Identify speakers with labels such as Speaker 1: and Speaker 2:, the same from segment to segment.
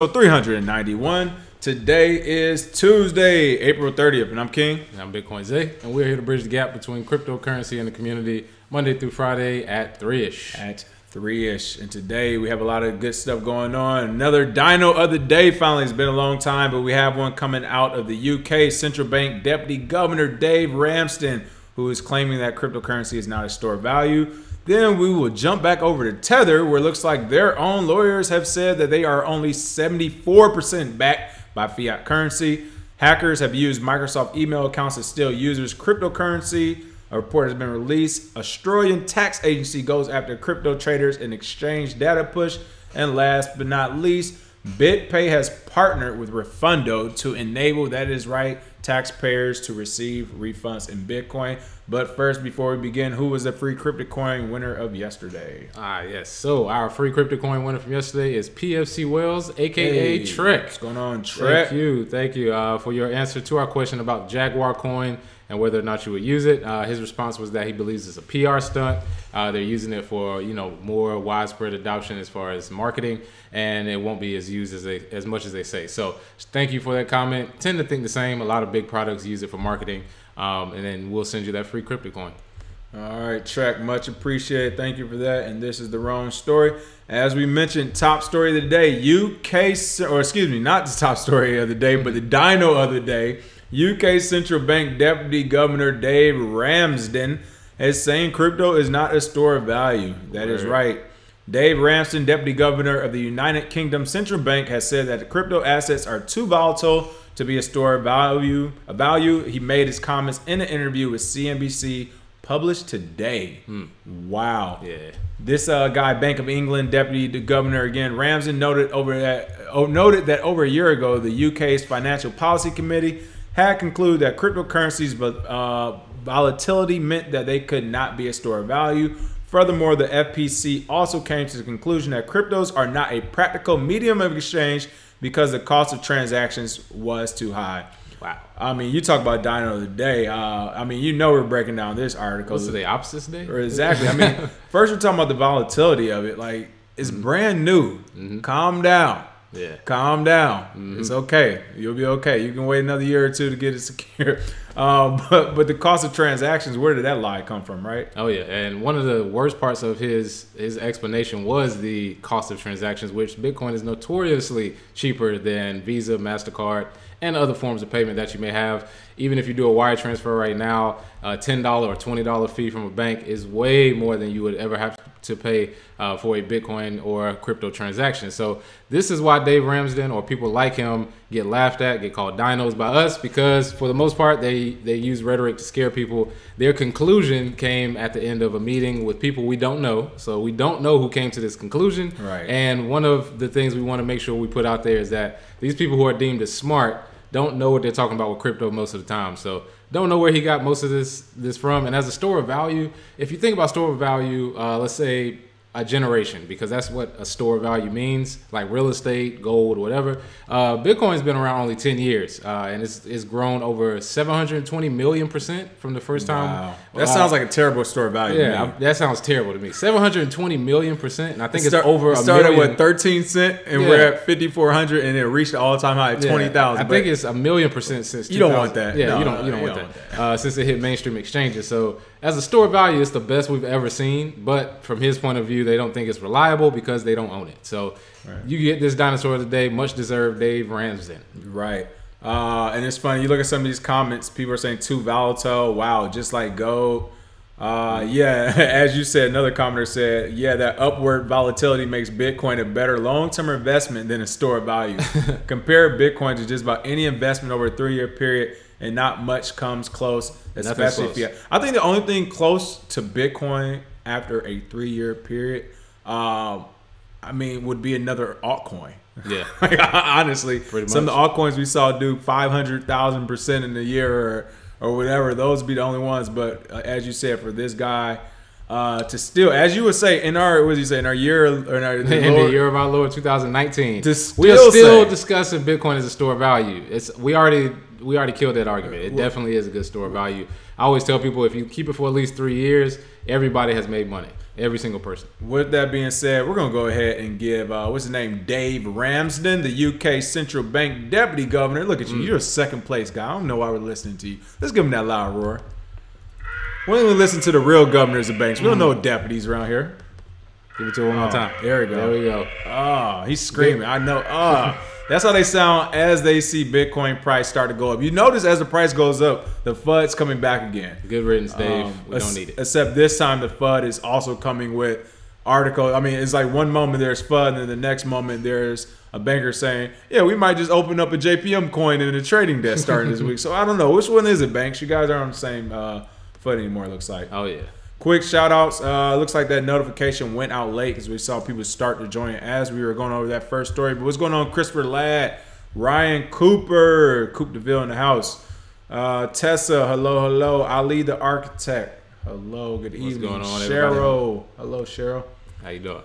Speaker 1: 391. Today is Tuesday, April 30th, and I'm King.
Speaker 2: And I'm Bitcoin Zay, and we're here to bridge the gap between cryptocurrency and the community Monday through Friday at 3 ish.
Speaker 1: At 3 ish. And today we have a lot of good stuff going on. Another dino of the day finally. It's been a long time, but we have one coming out of the UK Central Bank Deputy Governor Dave Ramsden, who is claiming that cryptocurrency is not a store of value. Then we will jump back over to Tether, where it looks like their own lawyers have said that they are only 74% backed by fiat currency. Hackers have used Microsoft email accounts to steal users' cryptocurrency. A report has been released. Australian tax agency goes after crypto traders in exchange data push. And last but not least, BitPay has partnered with Refundo to enable, that is right, taxpayers to receive refunds in Bitcoin. But first, before we begin, who was the free crypto coin winner of yesterday?
Speaker 2: Ah, yes. So our free crypto coin winner from yesterday is PFC Wells, aka
Speaker 1: Hey,
Speaker 2: Trek.
Speaker 1: What's going on, Trek?
Speaker 2: Thank you, thank you uh, for your answer to our question about Jaguar coin and whether or not you would use it. Uh, his response was that he believes it's a PR stunt. Uh, they're using it for you know more widespread adoption as far as marketing, and it won't be as used as they as much as they say. So thank you for that comment. Tend to think the same. A lot of big products use it for marketing, um, and then we'll send you that free crypto coin.
Speaker 1: All right, Trek, much appreciated. Thank you for that. And this is the wrong story. As we mentioned, top story of the day, UK, or excuse me, not the top story of the day, but the dino of the day. UK Central Bank Deputy Governor Dave Ramsden is saying crypto is not a store of value. That is right. Dave Ramsden, Deputy Governor of the United Kingdom Central Bank, has said that crypto assets are too volatile to be a store of value. A value. He made his comments in an interview with CNBC, published today. Wow.
Speaker 2: Yeah.
Speaker 1: This uh, guy, Bank of England deputy governor again, Ramsden noted over that oh, noted that over a year ago, the UK's Financial Policy Committee had concluded that cryptocurrencies but uh, volatility meant that they could not be a store of value. Furthermore, the FPC also came to the conclusion that cryptos are not a practical medium of exchange because the cost of transactions was too high.
Speaker 2: Wow.
Speaker 1: I mean, you talk about Dino of the Day. Uh, I mean, you know we're breaking down this article.
Speaker 2: What's today? opposite day.
Speaker 1: Or exactly. I mean, first we're talking about the volatility of it. Like it's brand new. Calm down.
Speaker 2: Yeah.
Speaker 1: Calm down. It's mm-hmm. okay. You'll be okay. You can wait another year or two to get it secure. Um, but but the cost of transactions, where did that lie come from, right?
Speaker 2: Oh yeah, and one of the worst parts of his his explanation was the cost of transactions, which Bitcoin is notoriously cheaper than Visa, Mastercard, and other forms of payment that you may have. Even if you do a wire transfer right now, a ten dollar or twenty dollar fee from a bank is way more than you would ever have to pay uh, for a Bitcoin or a crypto transaction. So this is why Dave Ramsden or people like him get laughed at, get called dinos by us because for the most part they they use rhetoric to scare people. Their conclusion came at the end of a meeting with people we don't know. So we don't know who came to this conclusion.
Speaker 1: Right.
Speaker 2: And one of the things we want to make sure we put out there is that these people who are deemed as smart don't know what they're talking about with crypto most of the time. So don't know where he got most of this this from. And as a store of value, if you think about store of value, uh, let's say a generation, because that's what a store value means, like real estate, gold, whatever. Uh, Bitcoin's been around only 10 years, uh, and it's, it's grown over 720 million percent from the first time.
Speaker 1: Wow. That
Speaker 2: Uh,
Speaker 1: sounds like a terrible store of value. to
Speaker 2: yeah. I- that sounds terrible to me. 720 million percent, and I think
Speaker 1: It
Speaker 2: it's
Speaker 1: start-
Speaker 2: over
Speaker 1: it
Speaker 2: a
Speaker 1: started
Speaker 2: million.
Speaker 1: with 13 cent and
Speaker 2: Yeah.
Speaker 1: we're at 5400 and it reached the all-time high at
Speaker 2: Yeah,
Speaker 1: 20,000.
Speaker 2: I think it's a million percent since
Speaker 1: You don't want that.
Speaker 2: Yeah,
Speaker 1: No,
Speaker 2: you don't. You don't
Speaker 1: you
Speaker 2: want
Speaker 1: don't
Speaker 2: that.
Speaker 1: want
Speaker 2: Uh, since it hit mainstream exchanges, so as a store value, it's the best we've ever seen. But from his point of view, they don't think it's reliable because they don't own it. So you get this dinosaur of the day, much deserved, Dave Ramsden.
Speaker 1: Right. Uh, and it's funny. You look at some of these comments. People are saying too volatile. Wow, just like gold. Uh, yeah, as you said, another commenter said, yeah, that upward volatility makes Bitcoin a better long-term investment than a store of value. Compare Bitcoin to just about any investment over a three-year period, and not much comes close, especially
Speaker 2: close.
Speaker 1: if you. I think the only thing close to Bitcoin after a three-year period, um, I mean, would be another altcoin.
Speaker 2: Yeah.
Speaker 1: Like, honestly,
Speaker 2: Pretty
Speaker 1: some of the altcoins we saw do five hundred thousand percent in a year or, or whatever. Those would be the only ones. But uh, as you said, for this guy uh, to still, as you would say in our, what did you say in our year or in our
Speaker 2: in the
Speaker 1: Lord-
Speaker 2: year of our Lord 2019. We are
Speaker 1: still say-
Speaker 2: discussing Bitcoin as a store of value. It's we already we already killed that argument. It definitely is a good store of value. I always tell people if you keep it for at least three years, everybody has made money. Every single person.
Speaker 1: With that being said, we're gonna go ahead and give uh, what's his name, Dave Ramsden, the UK Central Bank Deputy Governor. Look at you, you're a second place guy. I don't know why we're listening to you. Let's give him that loud roar. We only listen to the real governors of banks. We don't know deputies around here.
Speaker 2: Give it to him one more
Speaker 1: Oh,
Speaker 2: time.
Speaker 1: there we go.
Speaker 2: There we go.
Speaker 1: Oh, he's screaming. I know. Oh, that's how they sound as they see Bitcoin price start to go up. You notice as the price goes up, the FUD's coming back again.
Speaker 2: Good riddance, Dave.
Speaker 1: Um,
Speaker 2: we don't need it.
Speaker 1: Except this time the FUD is also coming with article. I mean, it's like one moment there's FUD, and then the next moment there's a banker saying, "Yeah, we might just open up a JPM coin in the trading desk starting this week." So I don't know which one is it, banks. You guys are on the same uh, foot anymore. It looks like.
Speaker 2: Oh yeah.
Speaker 1: Quick shout outs. Uh, looks like that notification went out late because we saw people start to join as we were going over that first story. But what's going on, Christopher Ladd, Ryan Cooper, Coop DeVille in the house, uh, Tessa, hello, hello, Ali the architect, hello, good evening,
Speaker 2: going on,
Speaker 1: Cheryl, hello, Cheryl.
Speaker 2: How you doing?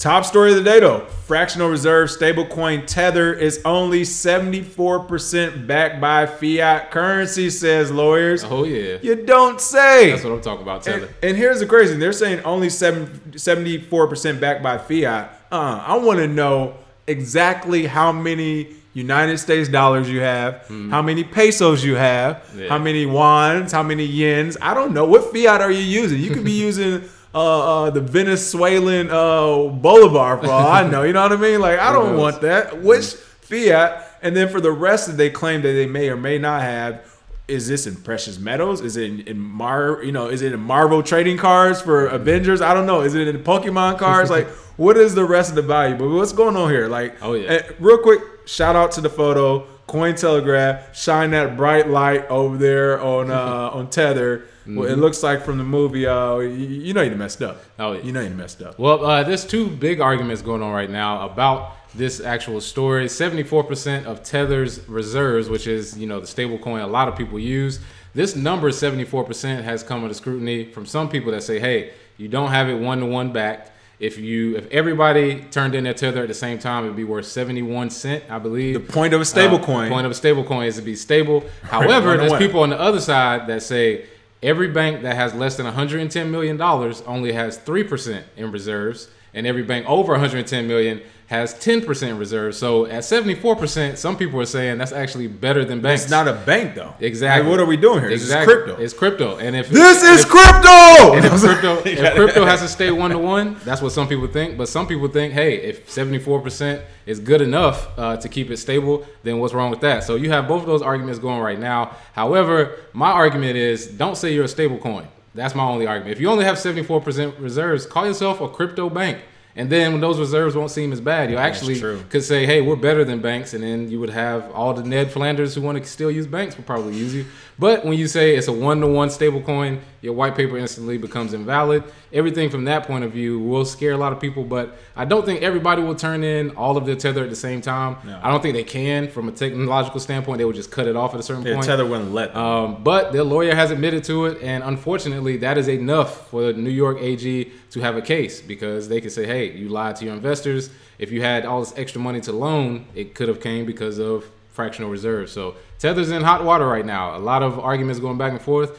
Speaker 1: Top story of the day though. Fractional reserve stablecoin Tether is only 74% backed by fiat currency, says lawyers.
Speaker 2: Oh yeah.
Speaker 1: You don't say.
Speaker 2: That's what I'm talking about,
Speaker 1: And,
Speaker 2: Tether.
Speaker 1: and here's the crazy thing. They're saying only 7, 74% backed by fiat. Uh, I want to know exactly how many United States dollars you have, how many pesos you have.
Speaker 2: Yeah.
Speaker 1: how many wands, how many yens. I don't know. What fiat are you using? You could be using uh, uh, the Venezuelan uh, bolivar for all I know. You know what I mean? Like, I don't want that. Which fiat? And then for the rest that they claim that they may or may not have, is this in precious metals? Is it in, in Mar? You know, is it in Marvel trading cards for Avengers? I don't know. Is it in Pokemon cards? like, what is the rest of the value? But what's going on here? Like,
Speaker 2: Oh, yeah.
Speaker 1: real quick, shout out to the photo. Cointelegraph, shine that bright light over there on uh, on Tether. Well, it looks like from the movie. Uh, you, you know you messed up.
Speaker 2: Mm-hmm. Oh, yeah.
Speaker 1: You know you messed up.
Speaker 2: Well, uh, there's two big arguments going on right now about this actual story. 74% of Tether's reserves, which is you know the stable coin a lot of people use. This number 74% has come under scrutiny from some people that say, hey, you don't have it one to one backed. If you if everybody turned in their tether at the same time, it'd be worth 71 cent, I believe.
Speaker 1: The point of a stable
Speaker 2: Uh,
Speaker 1: coin.
Speaker 2: Point of a stable coin is to be stable. However, there's people on the other side that say every bank that has less than 110 million dollars only has three percent in reserves, and every bank over 110 million has 10 percent reserves. So at 74 percent, some people are saying that's actually better than banks.
Speaker 1: It's not a bank though.
Speaker 2: exactly.
Speaker 1: Like, what are we doing here?
Speaker 2: Exactly.
Speaker 1: This is crypto.
Speaker 2: It's crypto, and if
Speaker 1: this
Speaker 2: if-
Speaker 1: is crypto.
Speaker 2: if crypto, if crypto has to stay one to one, that's what some people think. But some people think, hey, if seventy four percent is good enough uh, to keep it stable, then what's wrong with that? So you have both of those arguments going right now. However, my argument is, don't say you're a stable coin. That's my only argument. If you only have seventy four percent reserves, call yourself a crypto bank. And then when those reserves won't seem as bad, you actually could say, hey, we're better than banks. And then you would have all the Ned Flanders who want to still use banks will probably use you. But when you say it's a one to one stable coin, your white paper instantly becomes invalid. Everything from that point of view will scare a lot of people. But I don't think everybody will turn in all of their tether at the same time.
Speaker 1: No.
Speaker 2: I don't think they can from a technological standpoint. They would just cut it off at a certain
Speaker 1: Yeah,
Speaker 2: point.
Speaker 1: Tether wouldn't let.
Speaker 2: Um, but their lawyer has admitted to it, and unfortunately, that is enough for the New York AG to have a case because they can say, "Hey, you lied to your investors. If you had all this extra money to loan, it could have came because of fractional reserves." So Tether's in hot water right now. A lot of arguments going back and forth.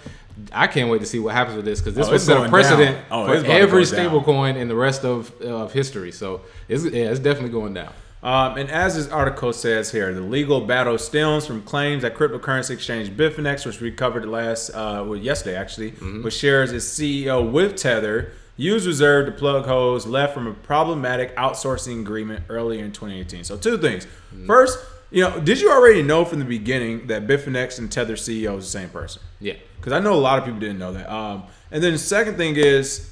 Speaker 2: I can't wait to see what happens with this because this
Speaker 1: Oh,
Speaker 2: will set a precedent.
Speaker 1: Oh,
Speaker 2: for
Speaker 1: it's about to
Speaker 2: every
Speaker 1: go down.
Speaker 2: stable coin in the rest of of history. So it's yeah, it's definitely going down.
Speaker 1: Um, and as this article says here, the legal battle stems from claims that cryptocurrency exchange Bitfinex, which we covered last, uh, well, yesterday actually, which shares its CEO with Tether, used reserve to plug holes left from a problematic outsourcing agreement earlier in 2018. So two things. First, you know, did you already know from the beginning that Bitfinex and Tether CEO is the same person?
Speaker 2: Yeah.
Speaker 1: because I know a lot of people didn't know that. Um, and then the second thing is,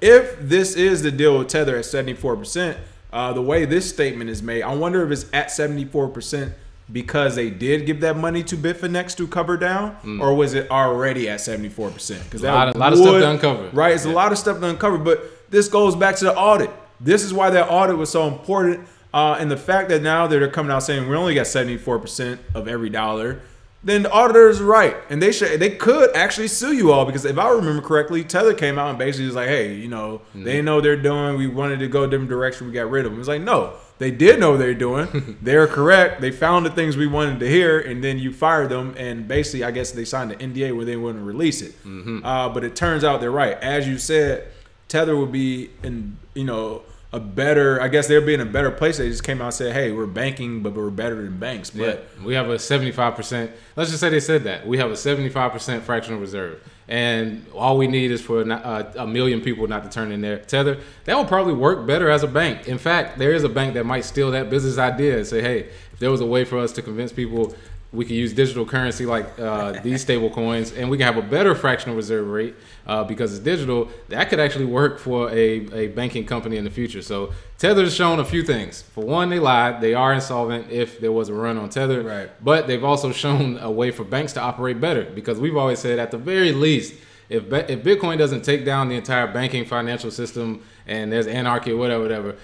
Speaker 1: if this is the deal with Tether at seventy four percent, uh, the way this statement is made, I wonder if it's at seventy four percent because they did give that money to Bitfinex to cover down, or was it already at seventy four percent? Because.
Speaker 2: A lot of- lot of stuff to uncover.
Speaker 1: right? It's a lot of stuff to uncover, but this goes back to the audit. This is why that audit was so important, uh, and the fact that now they're coming out saying we only got seventy four percent of every dollar, then the auditor is right, and they should they could actually sue you all because if I remember correctly, Tether came out and basically was like, hey, you know,
Speaker 2: Mm-hmm.
Speaker 1: they know they're doing. We wanted to go a different direction. We got rid of them. It's like no. They did know what they're doing. They're correct. They found the things we wanted to hear, and then you fired them. And basically, I guess they signed an NDA where they wouldn't release it.
Speaker 2: Mm-hmm.
Speaker 1: Uh, but it turns out they're right. As you said, Tether would be in you know a better. I guess they'd be in a better place. They just came out and said, "Hey, we're banking, but we're better than banks." But
Speaker 2: yeah, we have a seventy-five percent. Let's just say they said that we have a seventy-five percent fractional reserve, and all we need is for a, a million people not to turn in their tether. That will probably work better as a bank. In fact, there is a bank that might steal that business idea and say, "Hey, if there was a way for us to convince people." We can use digital currency like uh, these stable coins and we can have a better fractional reserve rate uh, because it's digital. That could actually work for a, a banking company in the future. So tether's shown a few things. For one they lied. They are insolvent if there was a run on tether.
Speaker 1: Right.
Speaker 2: but they've also shown a way for banks to operate better because we've always said at the very least if, if bitcoin doesn't take down the entire banking financial system and there's anarchy or whatever whatever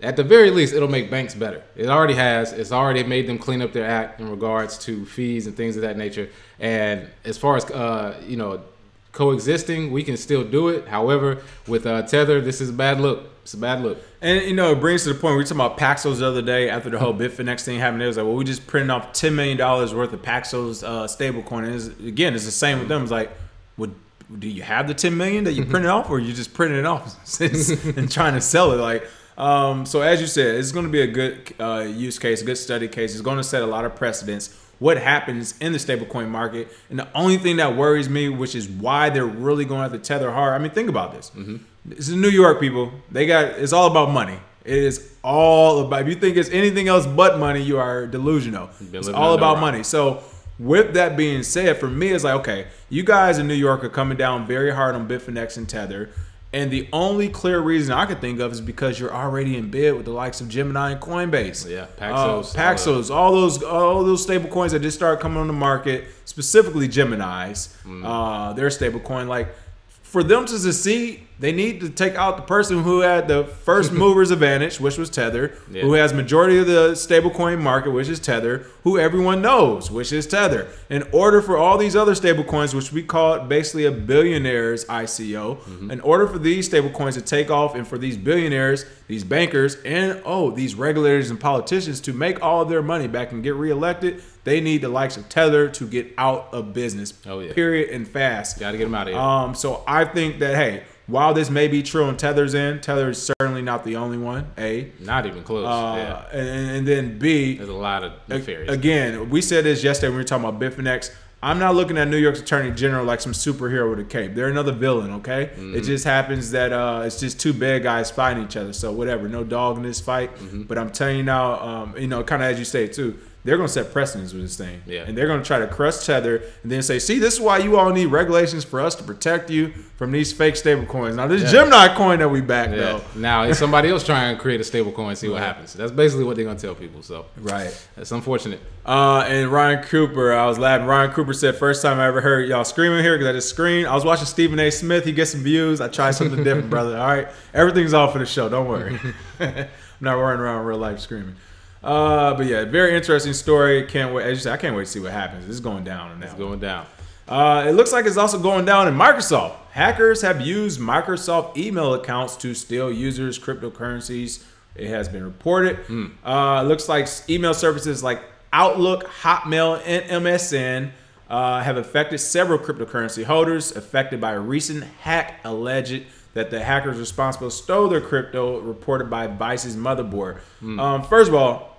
Speaker 2: at the very least, it'll make banks better. It already has. It's already made them clean up their act in regards to fees and things of that nature. And as far as uh, you know, coexisting, we can still do it. However, with uh, Tether, this is a bad look. It's a bad look.
Speaker 1: And you know, it brings to the point we were talking about Paxos the other day after the whole Bitfinex thing happened. It was like, well, we just printed off ten million dollars worth of Paxos uh, stablecoin. And again, it's the same with them. It's like, would do you have the ten million that you printed off, or you just printing it off and trying to sell it? Like, um, so as you said, it's going to be a good uh, use case, a good study case. It's going to set a lot of precedents. What happens in the stablecoin market, and the only thing that worries me, which is why they're really going to tether hard. I mean, think about this. Mm-hmm. This is New York people. They got it's all about money. It is all about. If you think it's anything else but money, you are delusional. It's all about money. So with that being said, for me, it's like okay, you guys in New York are coming down very hard on Bitfinex and Tether. And the only clear reason I could think of is because you're already in bed with the likes of Gemini and Coinbase.
Speaker 2: Yeah, Paxos,
Speaker 1: uh, Paxos, all, all, those all those stable coins that just started coming on the market, specifically Gemini's, mm. uh, their stable coin. Like for them to succeed, they need to take out the person who had the first movers advantage, which was Tether, yeah. who has majority of the stablecoin market, which is Tether, who everyone knows, which is Tether. In order for all these other stablecoins, which we call it basically a billionaires ICO, mm-hmm. in order for these stablecoins to take off and for these billionaires, these bankers, and oh, these regulators and politicians to make all of their money back and get reelected, they need the likes of Tether to get out of business.
Speaker 2: Oh yeah.
Speaker 1: Period and fast.
Speaker 2: Got to get them out of here.
Speaker 1: Um, so I think that hey, while this may be true on Tether's end, Tether is certainly not the only one. A,
Speaker 2: not even close.
Speaker 1: Uh,
Speaker 2: yeah.
Speaker 1: and, and then B,
Speaker 2: there's a lot of nefarious.
Speaker 1: Again, we said this yesterday when we were talking about Bitfinex. I'm not looking at New York's Attorney General like some superhero with a cape. They're another villain, okay? Mm-hmm. It just happens that uh, it's just two bad guys fighting each other. So whatever, no dog in this fight. Mm-hmm. But I'm telling you now, um, you know, kind of as you say too they're going to set precedents with this thing.
Speaker 2: Yeah.
Speaker 1: And they're going to try to crush Tether and then say, see, this is why you all need regulations for us to protect you from these fake stable coins. Now, this yeah. Gemini coin that we back, yeah. though.
Speaker 2: Now, if somebody else trying to create a stable coin, see what happens. That's basically what they're going to tell people. So,
Speaker 1: right.
Speaker 2: That's unfortunate.
Speaker 1: Uh, and Ryan Cooper, I was laughing. Ryan Cooper said, first time I ever heard y'all screaming here because I just screamed. I was watching Stephen A. Smith. He gets some views. I tried something different, brother. All right. Everything's all for the show. Don't worry. I'm not running around real life screaming. Uh, but yeah, very interesting story. Can't wait. As you said, I can't wait to see what happens. It's going down. Now.
Speaker 2: It's going down.
Speaker 1: Uh, it looks like it's also going down in Microsoft. Hackers have used Microsoft email accounts to steal users' cryptocurrencies. It has been reported. Mm. Uh, looks like email services like Outlook, Hotmail, and MSN uh, have affected several cryptocurrency holders affected by a recent hack alleged that the hackers responsible stole their crypto, reported by Vice's motherboard. Mm. Um, first of all,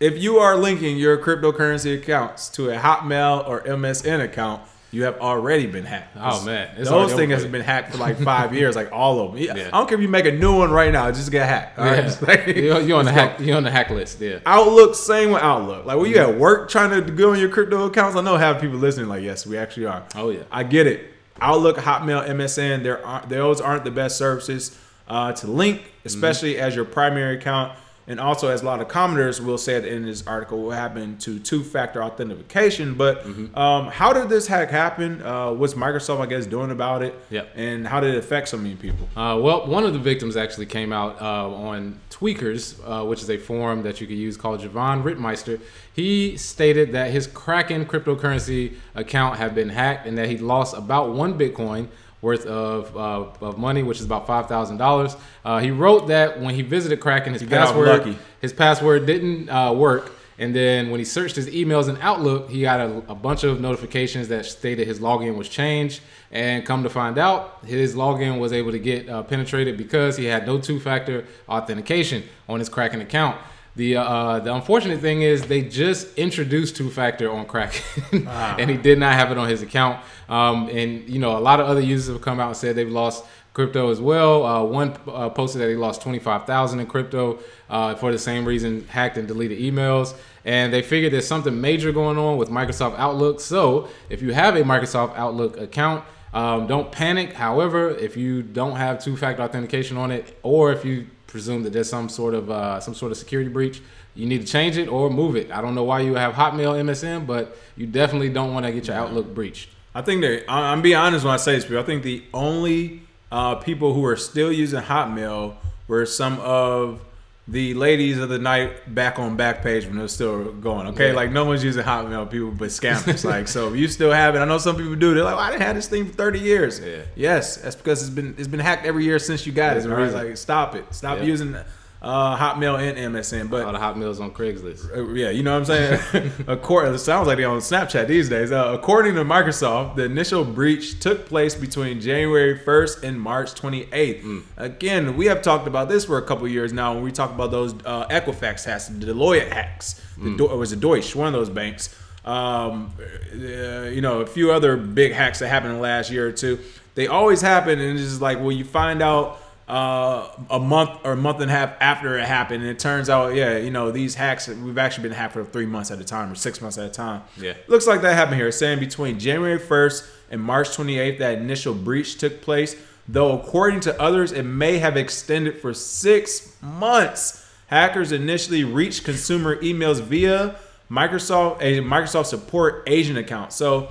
Speaker 1: if you are linking your cryptocurrency accounts to a Hotmail or MSN account, you have already been hacked.
Speaker 2: Oh man,
Speaker 1: it's those thing has been hacked for like five years, like all of them. Yeah. I don't care if you make a new one right now, just get hacked. All yeah.
Speaker 2: right? like, you're, you're on the hack. You're on the hack list. Yeah.
Speaker 1: Outlook, same with Outlook. Like when you at work trying to go on your crypto accounts, I know have people listening. Like yes, we actually are.
Speaker 2: Oh yeah,
Speaker 1: I get it. Outlook, Hotmail, MSN, there aren't those aren't the best services uh, to link, especially mm-hmm. as your primary account. And also, as a lot of commenters will say in this article, what happened to two-factor authentication. But mm-hmm. um, how did this hack happen? Uh, what's Microsoft, I guess, doing about it?
Speaker 2: Yep.
Speaker 1: And how did it affect so many people?
Speaker 2: Uh, well, one of the victims actually came out uh, on Tweakers, uh, which is a forum that you could use called Javon Rittmeister. He stated that his Kraken cryptocurrency account had been hacked and that he lost about one Bitcoin worth of, uh, of money, which is about five thousand uh, dollars. He wrote that when he visited Kraken, his password his password didn't uh, work, And then when he searched his emails in Outlook, he got a, a bunch of notifications that stated his login was changed. And come to find out, his login was able to get uh, penetrated because he had no two-factor authentication on his Kraken account. The uh, the unfortunate thing is they just introduced two factor on Kraken, ah. and he did not have it on his account. Um, and you know, a lot of other users have come out and said they've lost crypto as well. Uh, one uh, posted that he lost twenty five thousand in crypto uh, for the same reason, hacked and deleted emails. And they figured there's something major going on with Microsoft Outlook. So if you have a Microsoft Outlook account, um, don't panic. However, if you don't have two factor authentication on it, or if you presume that there's some sort of uh, some sort of security breach, you need to change it or move it. I don't know why you have Hotmail MSN, but you definitely don't want to get your Outlook breached.
Speaker 1: I think that I'm being honest when I say this, but I think the only uh, people who are still using Hotmail were some of the ladies of the night back on Backpage when they're still going. Okay, yeah. like no one's using Hotmail, people, but scammers. like so, if you still have it, I know some people do. They're like, well, I didn't have this thing for thirty years. Yeah. Yes, that's because it's been it's been hacked every year since you got it. Right? Like, stop it. Stop yeah. using uh, Hotmail and MSN. But
Speaker 2: all the Hotmails on Craigslist.
Speaker 1: Uh, yeah, you know what I'm saying. according, it sounds like they're on Snapchat these days. Uh, according to Microsoft, the initial breach took place between January 1st and March 28th. Mm. Again, we have talked about this for a couple years now. When we talk about those uh, Equifax hacks, the Deloitte hacks, mm. the, it was a Deutsche, one of those banks. Um, uh, you know, a few other big hacks that happened in the last year or two. They always happen, and it's just like, well, you find out uh, a month or a month and a half after it happened. And it turns out, yeah, you know, these hacks, we've actually been hacked for three months at a time or six months at a time.
Speaker 2: Yeah.
Speaker 1: Looks like that happened here. saying between January 1st and March 28th, that initial breach took place. Though, according to others, it may have extended for six months. Hackers initially reached consumer emails via Microsoft, a Microsoft support agent account. So,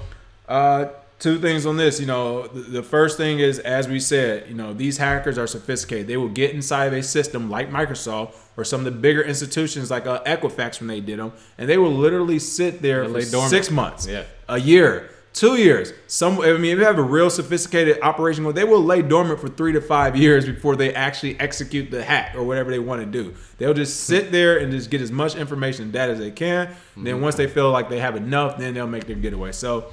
Speaker 1: uh, two things on this. You know, the, first thing is, as we said, you know, these hackers are sophisticated. They will get inside of a system like Microsoft or some of the bigger institutions like uh, Equifax when they did them, and they will literally sit there for six months,
Speaker 2: yeah.
Speaker 1: a year, two years. Some, I mean, if you have a real sophisticated operation, they will lay dormant for three to five years before they actually execute the hack or whatever they want to do. They'll just sit there and just get as much information and data as they can. Then once they feel like they have enough, then they'll make their getaway. So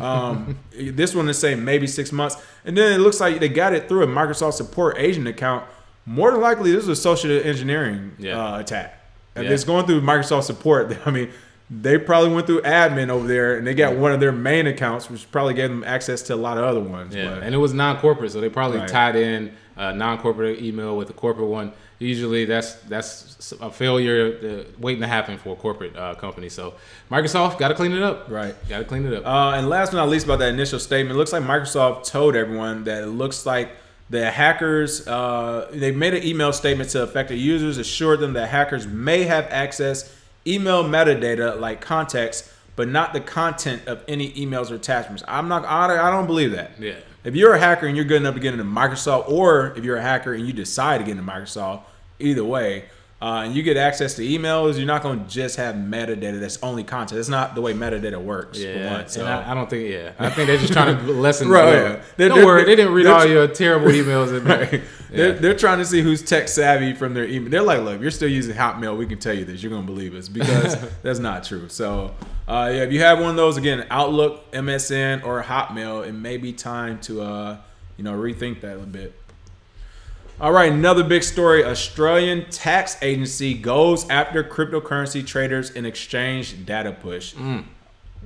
Speaker 1: um, this one is saying maybe six months, and then it looks like they got it through a Microsoft support agent account. More than likely, this is a social engineering yeah. uh, attack. If yeah. it's going through Microsoft support, I mean, they probably went through admin over there, and they got one of their main accounts, which probably gave them access to a lot of other ones.
Speaker 2: Yeah, but. and it was non-corporate, so they probably right. tied in a non-corporate email with a corporate one usually that's that's a failure waiting to happen for a corporate uh, company. So Microsoft got to clean it up.
Speaker 1: Right,
Speaker 2: got to clean it up.
Speaker 1: Uh, and last but not least, about that initial statement, it looks like Microsoft told everyone that it looks like the hackers uh, they made an email statement to affected users, assured them that hackers may have access email metadata like context, but not the content of any emails or attachments. I'm not. I, I don't believe that.
Speaker 2: Yeah.
Speaker 1: If you're a hacker and you're good enough to get into Microsoft, or if you're a hacker and you decide to get into Microsoft, either way, uh, and you get access to emails, you're not going to just have metadata that's only content. That's not the way metadata works.
Speaker 2: Yeah, one, so. I, I, don't think. Yeah, I think they're just trying to lessen. right, yeah. They're, don't they're, worry, they didn't read all your terrible emails. And, right. yeah.
Speaker 1: they're, they're trying to see who's tech savvy from their email. They're like, look, you're still using Hotmail, we can tell you this. You're going to believe us because that's not true. So, uh, yeah, if you have one of those, again, Outlook, MSN, or Hotmail, it may be time to, uh, you know, rethink that a bit. All right, another big story. Australian tax agency goes after cryptocurrency traders in exchange data push.
Speaker 2: Mm.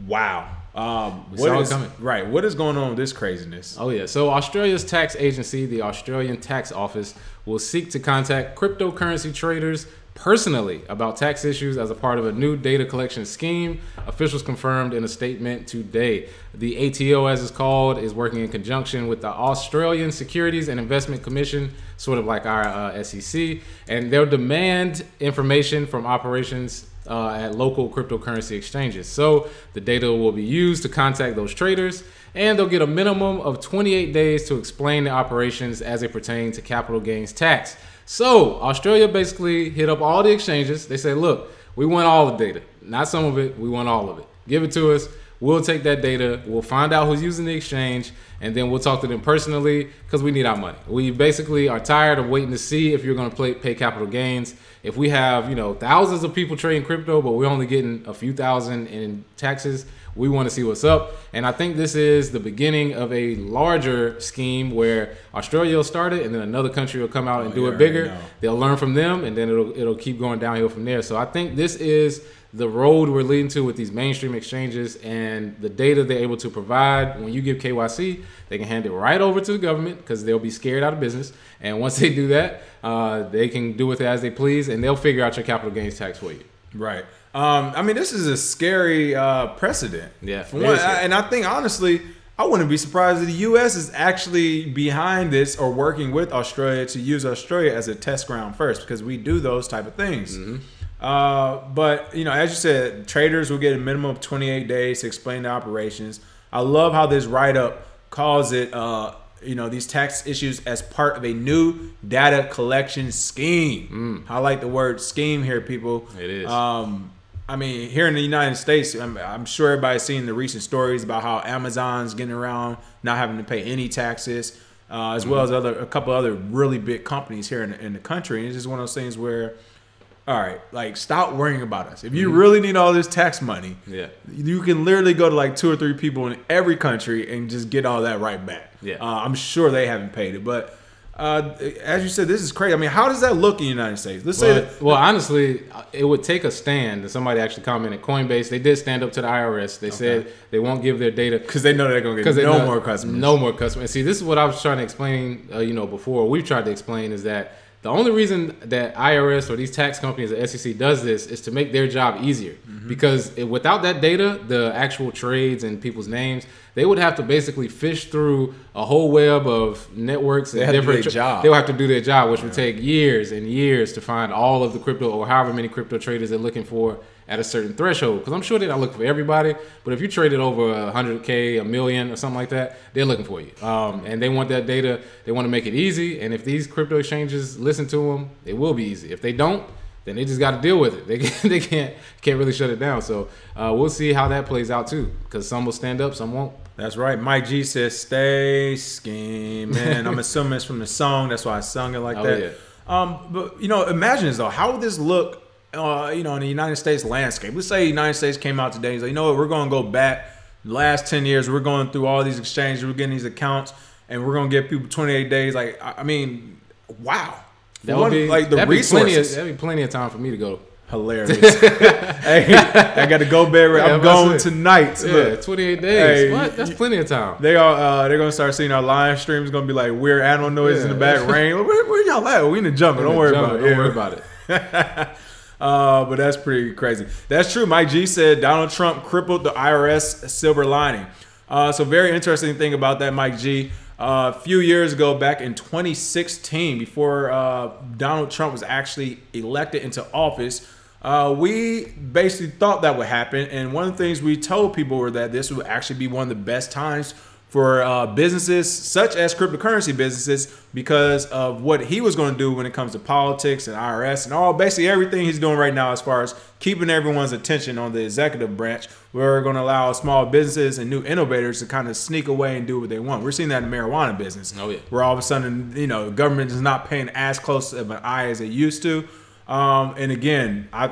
Speaker 1: Wow. Um, what is, right? What is going on with this craziness?
Speaker 2: Oh yeah. So Australia's tax agency, the Australian Tax Office, will seek to contact cryptocurrency traders personally about tax issues as a part of a new data collection scheme. Officials confirmed in a statement today. The ATO, as it's called, is working in conjunction with the Australian Securities and Investment Commission, sort of like our uh, SEC, and they'll demand information from operations uh, at local cryptocurrency exchanges. So the data will be used to contact those traders, and they'll get a minimum of 28 days to explain the operations as they pertain to capital gains tax. So Australia basically hit up all the exchanges. They said, look, we want all the data, not some of it. We want all of it. Give it to us. We'll take that data, we'll find out who's using the exchange, and then we'll talk to them personally because we need our money. We basically are tired of waiting to see if you're going to pay capital gains. If we have, you know, thousands of people trading crypto, but we're only getting a few thousand in taxes, we want to see what's up. And I think this is the beginning of a larger scheme where Australia will start it and then another country will come out and
Speaker 1: Oh,
Speaker 2: do it bigger. They'll learn from them and then it'll it'll keep going downhill from there. So I think this is the road we're leading to with these mainstream exchanges and the data they're able to provide. When you give KYC, they can hand it right over to the government because they'll be scared out of business. And once they do that, uh, they can do with it as they please and they'll figure out your capital gains tax for you.
Speaker 1: Right. Um, I mean, this is a scary uh, precedent.
Speaker 2: Yeah,
Speaker 1: For one. I- and I think honestly, I wouldn't be surprised if the U.S. is actually behind this or working with Australia to use Australia as a test ground first because we do those type of things.
Speaker 2: Mm-hmm.
Speaker 1: Uh, but you know, as you said, traders will get a minimum of 28 days to explain the operations. I love how this write up calls it. Uh, you know these tax issues as part of a new data collection scheme. I like the word scheme here, people.
Speaker 2: It is.
Speaker 1: Um, I mean, here in the United States, I'm, I'm sure everybody's seen the recent stories about how Amazon's getting around not having to pay any taxes, uh, as well as other a couple other really big companies here in the, in the country. And it's just one of those things where, all right, like stop worrying about us. If you really need all this tax money,
Speaker 2: Yeah.
Speaker 1: you can literally go to like two or three people in every country and just get all that right back.
Speaker 2: Yeah.
Speaker 1: uh, I'm sure they haven't paid it, but. Uh, as you said, this is crazy. I mean, how does that look in the United States? Let's say
Speaker 2: Well,
Speaker 1: that
Speaker 2: well, honestly, it would take a stand. And somebody actually commented, Coinbase, they did stand up to the IRS. They said they won't give their data
Speaker 1: because they know they're gonna get
Speaker 2: because
Speaker 1: no
Speaker 2: know-
Speaker 1: more customers.
Speaker 2: No more customers. See, this is what I was trying to explain. Uh, you know, before we've tried to explain is that the only reason that IRS or these tax companies, the SEC, does this is to make their job easier.
Speaker 1: Mm-hmm.
Speaker 2: Because it, without that data, the actual trades and people's names, they would have to basically fish through a whole web of networks
Speaker 1: They have to do
Speaker 2: different.
Speaker 1: their job.
Speaker 2: They would have to do their job, which would take years and years to find all of the crypto or however many crypto traders they're looking for at a certain threshold. Because I'm sure they're not looking for everybody, but if you traded over a hundred k, a million, or something like that, they're looking for you. Um, and they want that data. They want to make it easy. And if these crypto exchanges listen to them, it will be easy. If they don't, then they just got to deal with it. They can, they can't can't really shut it down. So uh, we'll see how that plays out too. Because some will stand up, some won't.
Speaker 1: That's right. Mike G says, "Stay scheming." I'm assuming it's from the song. That's why I sung it like
Speaker 2: Oh,
Speaker 1: that.
Speaker 2: yeah.
Speaker 1: Um, but you know, imagine this though. How would this look? Uh, you know, in the United States landscape. Let's say the United States came out today. and said, you know what? We're going to go back. The last ten years, we're going through all these exchanges. We're getting these accounts, and we're going to give people 28 days. Like, I mean, wow.
Speaker 2: That would be
Speaker 1: like the
Speaker 2: that'd, be plenty of, that'd be plenty of time for me to go.
Speaker 1: Hilarious. hey, I got to go bed.
Speaker 2: Yeah,
Speaker 1: I'm going tonight.
Speaker 2: Yeah,
Speaker 1: Look,
Speaker 2: 28 days.
Speaker 1: Hey,
Speaker 2: what? That's plenty of time.
Speaker 1: They are uh, they're gonna start seeing our live streams. Gonna be like weird animal noises in the back, rain. Where, where y'all at? We in the jungle. Don't worry about it.
Speaker 2: Don't
Speaker 1: Yeah.
Speaker 2: worry about it.
Speaker 1: Uh, but that's pretty crazy. That's true. Mike G said Donald Trump crippled the IRS silver lining. Uh, so very interesting thing about that, Mike G. Uh, a few years ago, back in 2016, before uh, Donald Trump was actually elected into office, uh, we basically thought that would happen. And one of the things we told people were that this would actually be one of the best times for uh, businesses such as cryptocurrency businesses because of what he was going to do when it comes to politics and IRS and all basically everything he's doing right now as far as keeping everyone's attention on the executive branch. We're going to allow small businesses and new innovators to kind of sneak away and do what they want. We're seeing that in the marijuana business.
Speaker 2: Oh, yeah.
Speaker 1: Where all of a sudden, you know, government is not paying as close of an eye as it used to. Um, and again, I,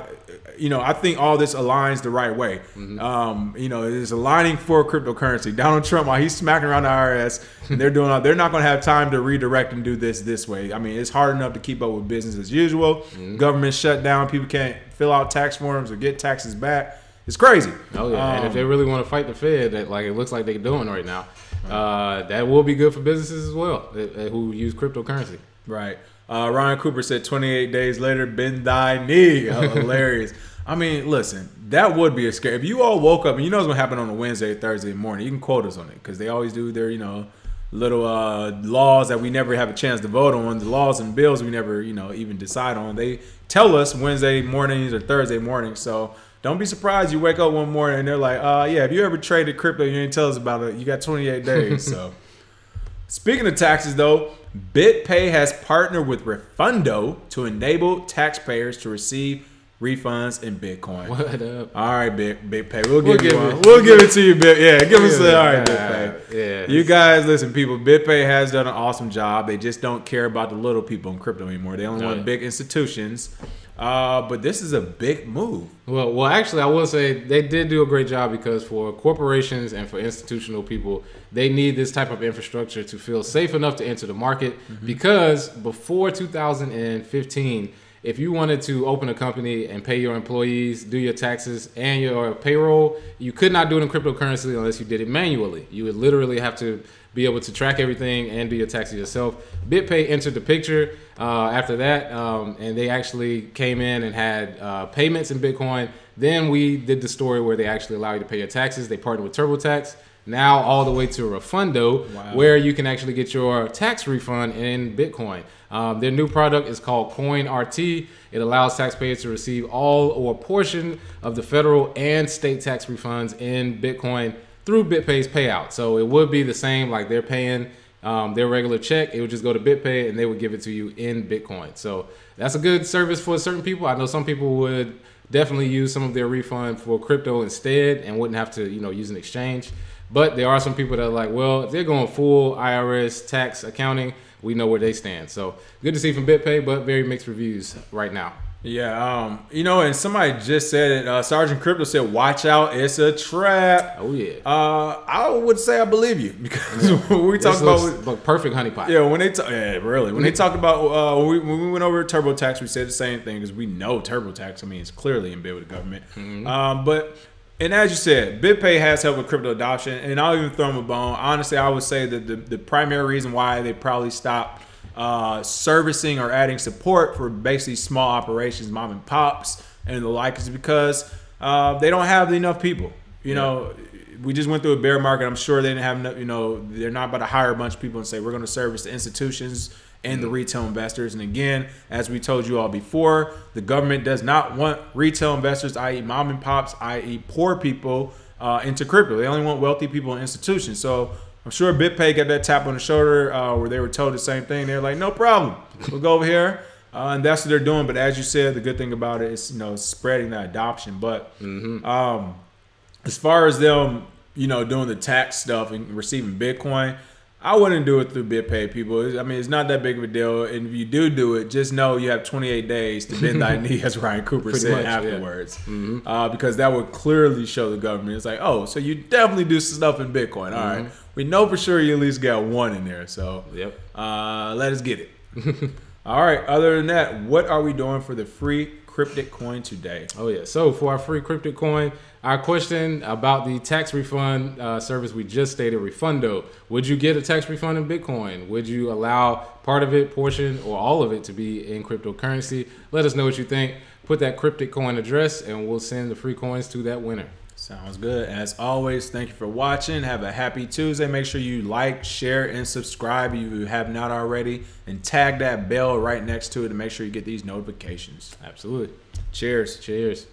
Speaker 1: you know, I think all this aligns the right way. Um, you know, it is aligning for cryptocurrency. Donald Trump, while he's smacking around the IRS, and they're doing, all- they're not going to have time to redirect and do this this way. I mean, it's hard enough to keep up with business as usual. Government shut down. People can't fill out tax forms or get taxes back. It's crazy.
Speaker 2: Oh yeah, and if
Speaker 1: Um,
Speaker 2: they really want to fight the Fed, that like it looks like they're doing right now, uh, that will be good for businesses as well uh, who use cryptocurrency.
Speaker 1: Right. Uh, Ryan Cooper said 28 days later, bend thy knee. Hilarious. I mean, listen, that would be a scare. If you all woke up and you know what's gonna happen on a Wednesday, Thursday morning, you can quote us on it because they always do their, you know, little uh, laws that we never have a chance to vote on. The laws and bills we never, you know, even decide on. They tell us Wednesday mornings or Thursday mornings. So don't be surprised you wake up one morning and they're like, uh, yeah, if you ever traded crypto, you didn't tell us about it. You got 28 days. so. Speaking of taxes, though, BitPay has partnered with Refundo to enable taxpayers to receive refunds in Bitcoin.
Speaker 2: What up?
Speaker 1: All right, Big Big Pay. We'll,
Speaker 2: We'll
Speaker 1: give, you one.
Speaker 2: it-
Speaker 1: We'll give it to you, Big. Yeah, give us a, all right, Big
Speaker 2: Yeah,
Speaker 1: Pay.
Speaker 2: yeah.
Speaker 1: You guys, listen, people. BitPay has done an awesome job. They just don't care about the little people in crypto anymore. They only
Speaker 2: No.
Speaker 1: want big institutions. Uh, but this is a big move.
Speaker 2: Well, well, actually, I will say they did do a great job because for corporations and for institutional people, they need this type of infrastructure to feel safe enough to enter the market. Because before 2015, if you wanted to open a company and pay your employees, do your taxes and your payroll, you could not do it in cryptocurrency unless you did it manually. You would literally have to be able to track everything and do your taxes yourself. BitPay entered the picture uh, after that, um, and they actually came in and had uh, payments in Bitcoin. Then we did the story where they actually allow you to pay your taxes. They partnered with TurboTax. Now all the way to Refundo,
Speaker 1: Wow.
Speaker 2: where you can actually get your tax refund in Bitcoin. Um, their new product is called Coin RT. It allows taxpayers to receive all or a portion of the federal and state tax refunds in Bitcoin through BitPay's payout. So it would be the same, like they're paying um, their regular check. It would just go to BitPay and they would give it to you in Bitcoin. So that's a good service for certain people. I know some people would definitely use some of their refund for crypto instead and wouldn't have to, you know, use an exchange. But there are some people that are like, well, if they're going full IRS tax accounting, we know where they stand. So good to see from BitPay, but very mixed reviews right now.
Speaker 1: Yeah, um, you know, and somebody just said it. Uh, Sergeant Crypto said, "Watch out, it's a trap."
Speaker 2: Oh yeah,
Speaker 1: Uh, I would say I believe you because when we talk about
Speaker 2: like perfect honeypot.
Speaker 1: Yeah, when they talk, yeah, really, when they talk about uh, when, we, when we went over TurboTax, we said the same thing because we know TurboTax. I mean, it's clearly in bed with the government. Um, but and as you said, BitPay has helped with crypto adoption, and I'll even throw them a bone. Honestly, I would say that the, the primary reason why they probably stopped uh, servicing or adding support for basically small operations, mom and pops, and the like is because uh, they don't have enough people. You know, we just went through a bear market. I'm sure they didn't have, no, you know, they're not about to hire a bunch of people and say we're going to service the institutions and the retail investors. And again, as we told you all before, the government does not want retail investors, i.e., mom and pops, i.e., poor people, uh, into crypto. They only want wealthy people and institutions. So I'm sure BitPay got that tap on the shoulder uh, where they were told the same thing. They're like, no problem, we'll go over here. Uh, and that's what they're doing. But as you said, the good thing about it is, you know, spreading the adoption. But um, as far as them, you know, doing the tax stuff and receiving Bitcoin, I wouldn't do it through BitPay, people. It's- I mean, it's not that big of a deal. And if you do do it, just know you have 28 days to bend thy knee, as Ryan Cooper
Speaker 2: Pretty
Speaker 1: said
Speaker 2: much, yeah.
Speaker 1: afterwards, uh, because that would clearly show the government. It's like, oh, so you definitely do stuff in Bitcoin. All right, we know for sure you at least got one in there. So
Speaker 2: Yep.
Speaker 1: uh, let us get it. All right. Other than that, what are we doing for the free cryptic coin today?
Speaker 2: Oh yeah. So for our free cryptic coin, our question about the tax refund uh, service we just stated, Refundo. Would you get a tax refund in Bitcoin? Would you allow part of it, portion, or all of it to be in cryptocurrency? Let us know what you think. Put that cryptic coin address, and we'll send the free coins to that winner.
Speaker 1: Sounds good. As always, thank you for watching. Have a happy Tuesday. Make sure you like, share, and subscribe if you have not already. And tag that bell right next to it to make sure you get these notifications.
Speaker 2: Absolutely.
Speaker 1: Cheers.
Speaker 2: Cheers.